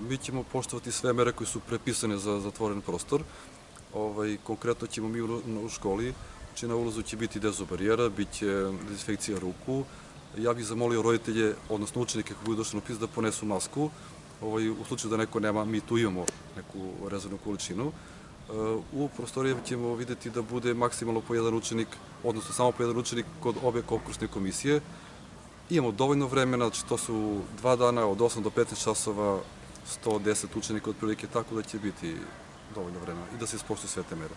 Mi ćemo poštovati sve mere koje su prepisane za zatvoren prostor. Ovaj, konkretno ćemo mi u, školi, znači na ulazu će biti dezobarijera, bit će dezinfekcija ruku. Ja bih zamolio roditelje, odnosno učenike koji budu došli na upis da ponesu masku. Ovaj, u slučaju da neko nema, mi tu imamo neku rezervnu količinu. U prostorije ćemo videti da bude maksimalno po jedan učenik, odnosno samo po jedan učenik kod obe konkursne komisije. Imamo dovoljno vremena, znači to su dva dana od 8 do 15 časova, 110 učenika otprilike, tako da će biti dovoljno vremena i da se ispoštuju sve te mere.